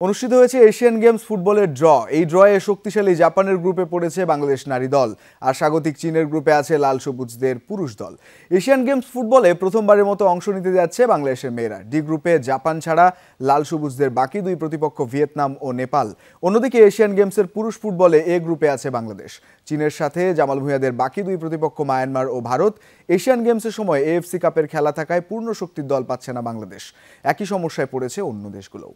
অনুষ্ঠিত হয়েছে Asian games ফুটবলের ড্র। এই ড্রয়ে শক্তিশালী জাপানের গ্রুপে পড়েছে বাংলাদেশ নারী দল আর স্বাগতিক চীনের গ্রুপে আছে লাল সবুজদের পুরুষ দল। এশিয়ান গেমস ফুটবলে প্রথমবারের মতো অংশ নিতে যাচ্ছে বাংলাদেশের মেয়েরা। ডি গ্রুপে জাপান ছাড়া লাল সবুজদের বাকি দুই প্রতিপক্ষ ভিয়েতনাম ও নেপাল। অন্যদিকে এশিয়ান গেমসের পুরুষ ফুটবলে এ গ্রুপে আছে বাংলাদেশ। চীনের সাথে জামাল ভুঁইয়াদের বাকি দুই প্রতিপক্ষ মায়ানমার ও ভারত। এশিয়ান গেমসের সময় এএফসি কাপের খেলা থাকায় পূর্ণ শক্তির দল পাচ্ছে না বাংলাদেশ। একই সমস্যায় পড়েছে অন্য দেশগুলোও।